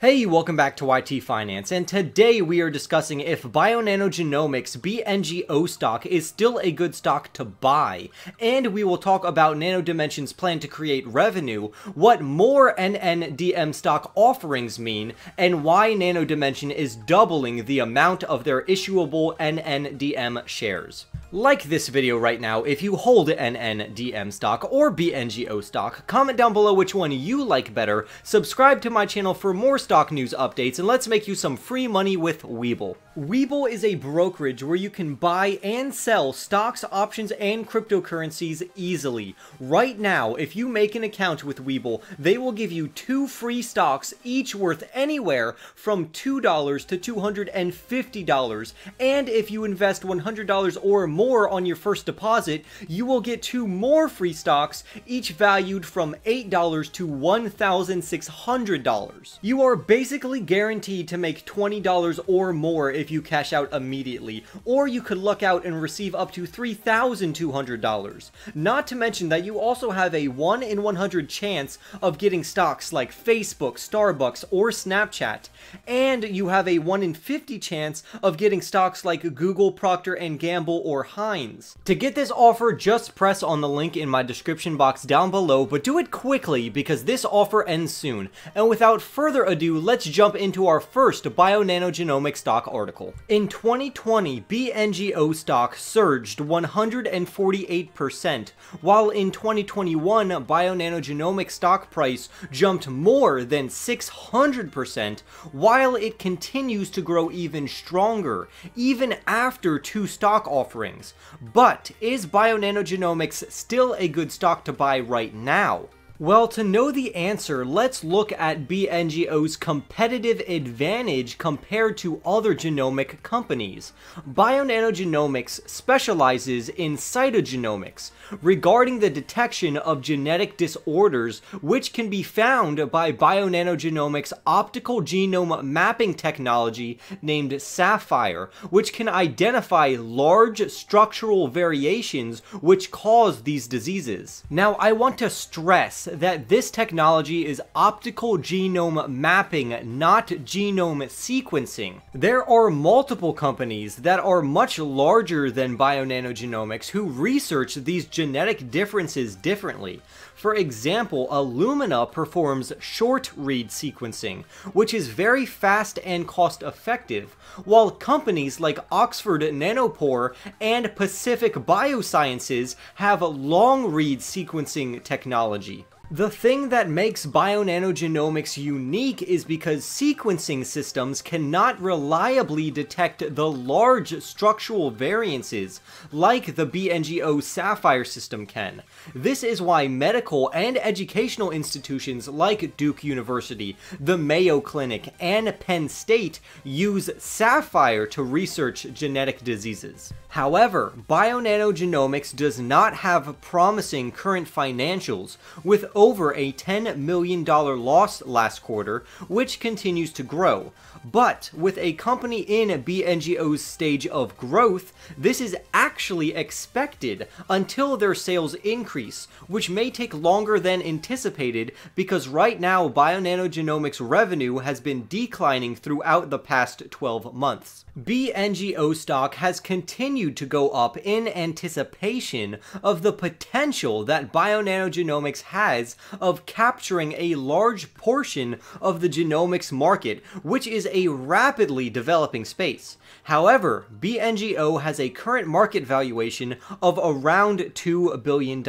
Hey, welcome back to YT Finance, and today we are discussing if Bionano Genomics BNGO stock is still a good stock to buy, and we will talk about NanoDimension's plan to create revenue, what more NNDM stock offerings mean, and why NanoDimension is doubling the amount of their issuable NNDM shares. Like this video right now if you hold NNDM stock or BNGO stock, comment down below which one you like better, subscribe to my channel for more stock news updates, and let's make you some free money with Webull. Webull is a brokerage where you can buy and sell stocks, options, and cryptocurrencies easily. Right now, if you make an account with Webull, they will give you two free stocks, each worth anywhere from $2 to $250. And if you invest $100 or more on your first deposit, you will get two more free stocks, each valued from $8 to $1,600. You are basically guaranteed to make $20 or more if you cash out immediately, or you could luck out and receive up to $3,200. Not to mention that you also have a 1 in 100 chance of getting stocks like Facebook, Starbucks, or Snapchat, and you have a 1 in 50 chance of getting stocks like Google, Procter & Gamble, or Heinz. To get this offer, just press on the link in my description box down below, but do it quickly because this offer ends soon. And without further ado, let's jump into our first Bionanogenomics stock article. In 2020, BNGO stock surged 148%, while in 2021, Bionanogenomics stock price jumped more than 600%, while it continues to grow even stronger, even after two stock offerings. But is Bionanogenomics still a good stock to buy right now? Well, to know the answer, let's look at BNGO's competitive advantage compared to other genomic companies. Bionanogenomics specializes in cytogenomics, regarding the detection of genetic disorders which can be found by Bionanogenomics' optical genome mapping technology named Saphyr, which can identify large structural variations which cause these diseases. Now, I want to stress that this technology is optical genome mapping, not genome sequencing. There are multiple companies that are much larger than Bionanogenomics who research these genetic differences differently. For example, Illumina performs short read sequencing, which is very fast and cost effective, while companies like Oxford Nanopore and Pacific Biosciences have long read sequencing technology. The thing that makes bionanogenomics unique is because sequencing systems cannot reliably detect the large structural variances like the BNGO Saphyr system can. This is why medical and educational institutions like Duke University, the Mayo Clinic, and Penn State use Saphyr to research genetic diseases. However, Bionanogenomics does not have promising current financials, with over a $10 million loss last quarter, which continues to grow. But with a company in BNGO's stage of growth, this is actually expected until their sales increase, which may take longer than anticipated because right now Bionanogenomics revenue has been declining throughout the past 12 months. BNGO stock has continued to go up in anticipation of the potential that Bionanogenomics has of capturing a large portion of the genomics market, which is a rapidly developing space. However, BNGO has a current market valuation of around $2 billion,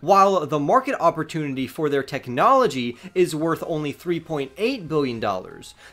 while the market opportunity for their technology is worth only $3.8 billion.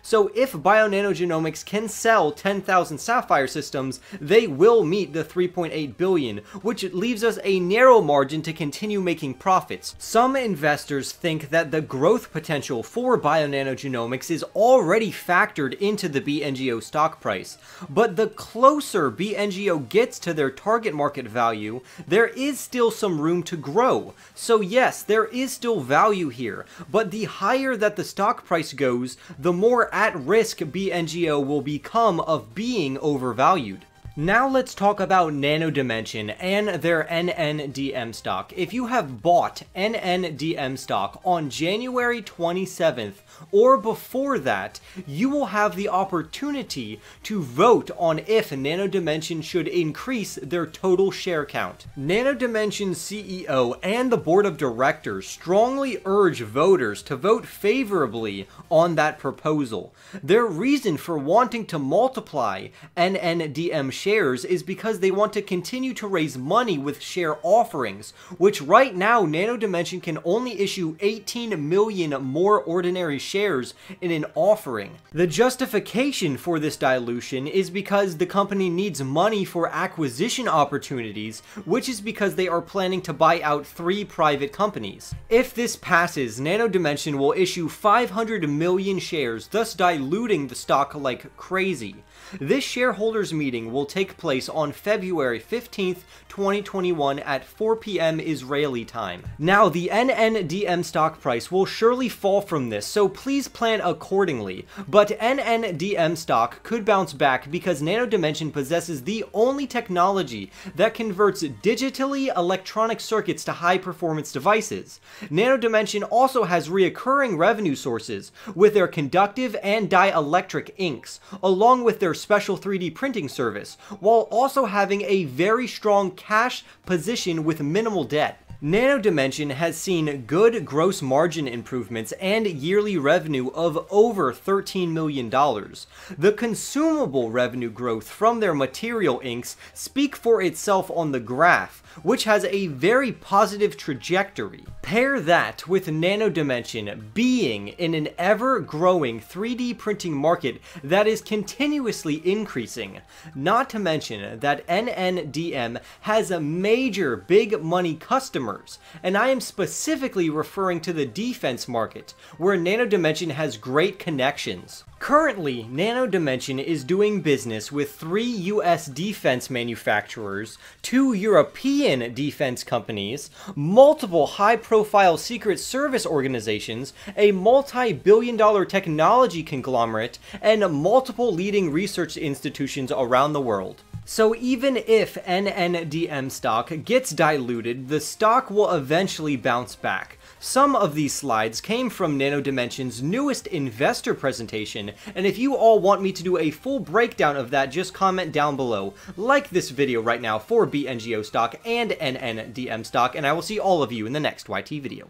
So if Bionanogenomics can sell 10,000 Saphyr systems, they will meet the 3.8 billion, which leaves us a narrow margin to continue making profits. Some investors think that the growth potential for Bionanogenomics is already factored into the BNGO stock price, but the closer BNGO gets to their target market value, there is still some room to grow. So yes, there is still value here, but the higher that the stock price goes, the more at risk BNGO will become of being overvalued. Now let's talk about Nano Dimension and their NNDM stock. If you have bought NNDM stock on January 27th or before that, you will have the opportunity to vote on if Nano Dimension should increase their total share count. Nano Dimension's CEO and the board of directors strongly urge voters to vote favorably on that proposal. Their reason for wanting to multiply NNDM shares is because they want to continue to raise money with share offerings, which right now Nano Dimension can only issue 18 million more ordinary shares in an offering. The justification for this dilution is because the company needs money for acquisition opportunities, which is because they are planning to buy out three private companies. If this passes, Nano Dimension will issue 500 million shares, thus diluting the stock like crazy. This shareholders meeting will take place on February 15th, 2021 at 4 p.m. Israeli time. Now, the NNDM stock price will surely fall from this, so please plan accordingly. But NNDM stock could bounce back because Nano Dimension possesses the only technology that converts digitally electronic circuits to high performance devices. Nano Dimension also has reoccurring revenue sources with their conductive and dielectric inks, along with their special 3D printing service, while also having a very strong cash position with minimal debt. Nano Dimension has seen good gross margin improvements and yearly revenue of over $13 million. The consumable revenue growth from their material inks speak for itself on the graph, which has a very positive trajectory. Pair that with Nano Dimension being in an ever-growing 3D printing market that is continuously increasing, not to mention that NNDM has a major big money and I am specifically referring to the defense market, where Nano Dimension has great connections. Currently, Nano Dimension is doing business with three US defense manufacturers, two European defense companies, multiple high-profile Secret Service organizations, a multi-billion dollar technology conglomerate, and multiple leading research institutions around the world. So even if NNDM stock gets diluted, the stock will eventually bounce back. Some of these slides came from Nano Dimension's newest investor presentation, and if you all want me to do a full breakdown of that, just comment down below. Like this video right now for BNGO stock and NNDM stock, and I will see all of you in the next YT video.